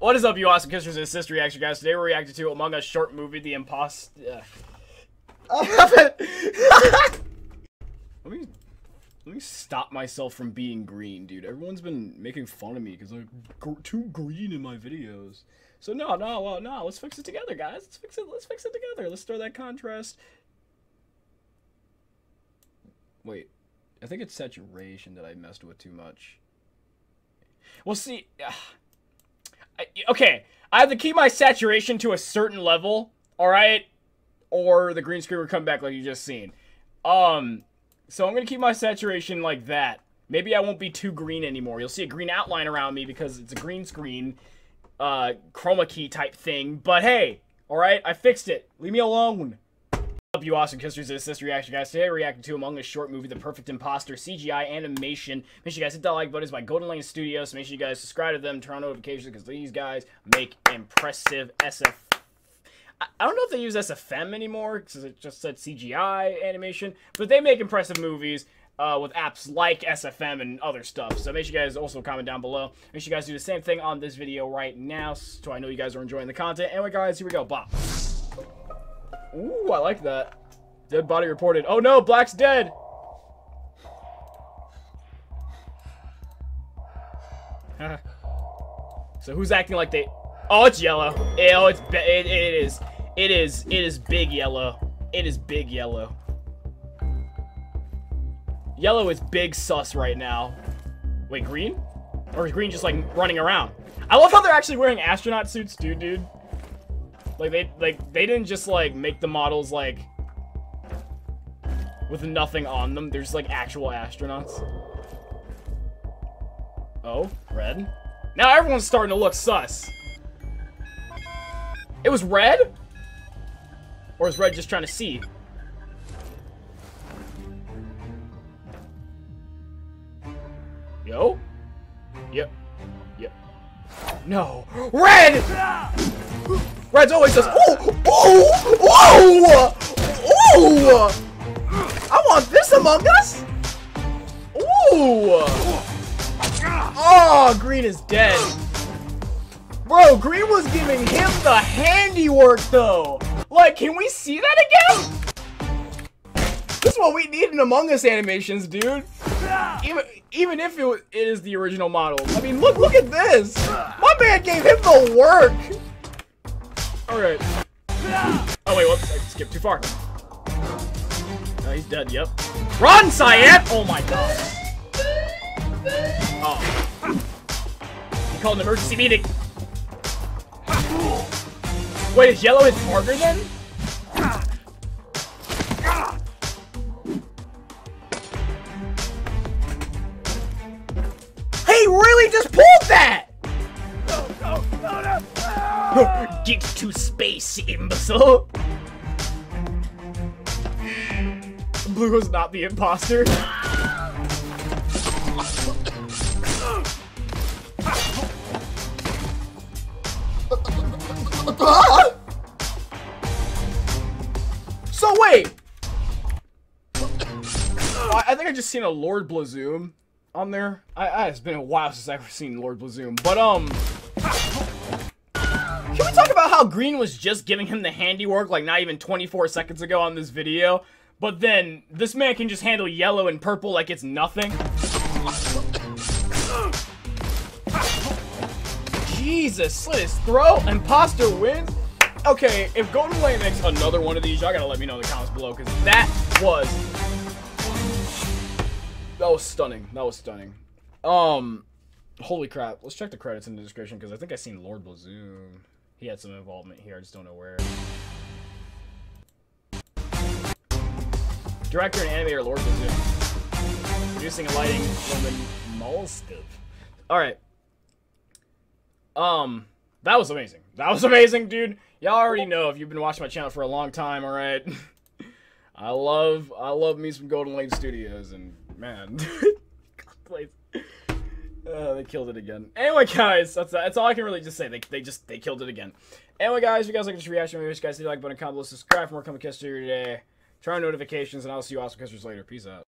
What is up, you awesome kissers and sister reaction guys? Today we're reacting to Among Us short movie, The Imposter. let me let me stop myself from being green, dude. Everyone's been making fun of me because I'm gr too green in my videos. So no, no, well, no. Let's fix it together, guys. Let's fix it. Let's fix it together. Let's throw that contrast. Wait, I think it's saturation that I messed with too much. Well, see. Uh, okay, I have to keep my saturation to a certain level, alright? Or the green screen will come back like you just seen. Um, so I'm going to keep my saturation like that. Maybe I won't be too green anymore. You'll see a green outline around me because it's a green screen, uh, chroma key type thing. But hey, alright, I fixed it. Leave me alone up, you awesome kissers and sister reaction guys? Today reacting to Among Us short movie, The Perfect Imposter, CGI animation. Make sure you guys hit that like button. It's by Golden Lane Studios. So make sure you guys subscribe to them, turn on notifications, because these guys make impressive SF. I, don't know if they use SFM anymore, because it just said CGI animation, but they make impressive movies. Uh, with apps like SFM and other stuff. So make sure you guys also comment down below. Make sure you guys do the same thing on this video right now, so I know you guys are enjoying the content. Anyway, guys, here we go. Bye. Ooh, I like that. Dead body reported. Oh no, Black's dead! so who's acting like they... Oh, it's yellow. Oh, it's... It, it is. It is. It is big yellow. It is big yellow. Yellow is big sus right now. Wait, green? Or is green just, like, running around? I love how they're actually wearing astronaut suits, dude, dude. Like they like they didn't just like make the models like with nothing on them. There's like actual astronauts. Oh, red. Now everyone's starting to look sus. It was red? Or is red just trying to see? Yo? Yep. Yep. No. Red! Red's always says, oh, oh, oh, oh, I want this Among Us. Ooh. Oh, Green is dead. Bro, Green was giving him the handiwork, though. Like, can we see that again? This is what we need in Among Us animations, dude. Even even if it, it is the original model. I mean, look look at this. My man gave him the work. Alright. Oh, wait, whoops. I skipped too far. Oh, he's dead, yep. Run, Syed! Oh my god. Oh. He called an emergency meeting. Wait, is yellow his partner then? He really just pulled that! To space, imbecile! Blue was not the imposter. so wait! I think I just seen a Lord Blazoom on there. I, I, it's been a while since I've seen Lord Blazoom. But, um... how Green was just giving him the handiwork like not even 24 seconds ago on this video? But then, this man can just handle yellow and purple like it's nothing? Jesus, slit his throat, imposter wins? Okay, if Golden Lane makes another one of these, y'all gotta let me know in the comments below, because that was... That was stunning. That was stunning. Um, holy crap. Let's check the credits in the description, because I think I seen Lord Blazoom. He had some involvement here, I just don't know where. Director and animator Lord Blazoom. Producing and lighting Roman Molskov. Alright. Um, that was amazing. That was amazing, dude. Y'all already know if you've been watching my channel for a long time, alright? I love, I love me some Golden Lane Studios, and man, Uh, they killed it again. Anyway, guys, that's that's all I can really just say. They, they just they killed it again. Anyway, guys, if you guys like this reaction, sure you guys hit the like button, comment below, subscribe for more coming history today. Turn on notifications, and I'll see you awesome customers later. Peace out.